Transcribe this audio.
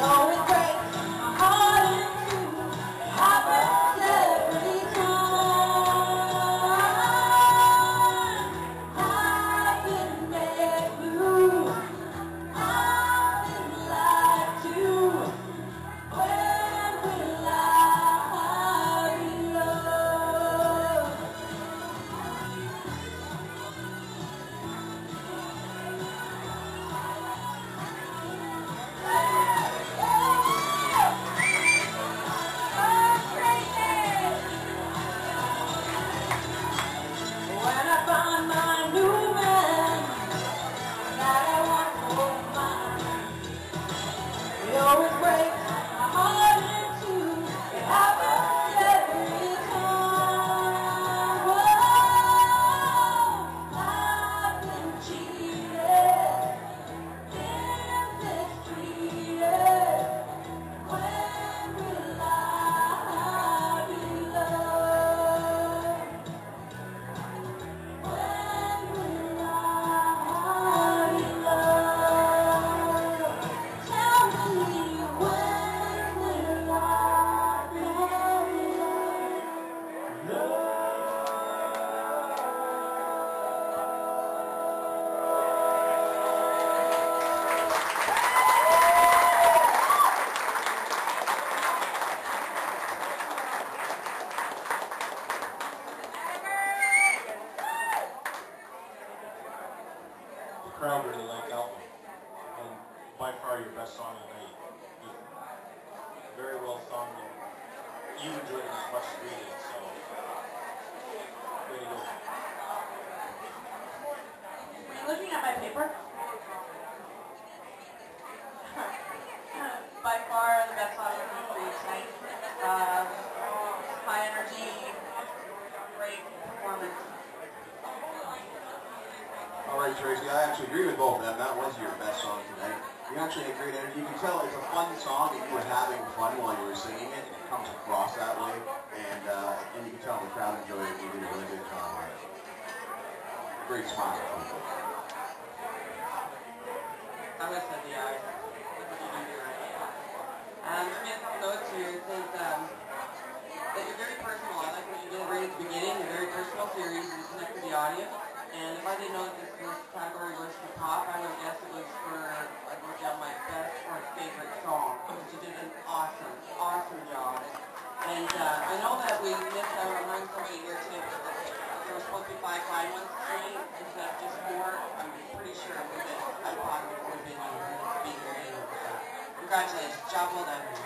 mine, The crowd really liked that one. And by far your best song of the night. Very well sung and you enjoyed it as much as we did, so way to go. Were you looking at my paper? By far the best song of the week tonight. Um, high energy, great performance. All right, Tracy, I actually agree with both of them. That was your best song tonight. You actually had great energy. You can tell it's a fun song and you were having fun while you were singing it. It comes across that way. And, uh, and you can tell the crowd enjoyed it. You did a really good job on it. Great smile. I would say the eyes. Um, for me, a couple notes here says um, that you're very personal. I like what you did right at the beginning. You're very personal series. You connect with the audience. And if I didn't know that this, category was for pop, I would guess it was for, I wrote down my best or favorite song. But you did an awesome, awesome job. And uh, I know that we missed out on having somebody here tonight. There was supposed to be five fine ones instead of just four. I'm pretty sure have been, I thought it would have been you being here. Congratulations. Job well done.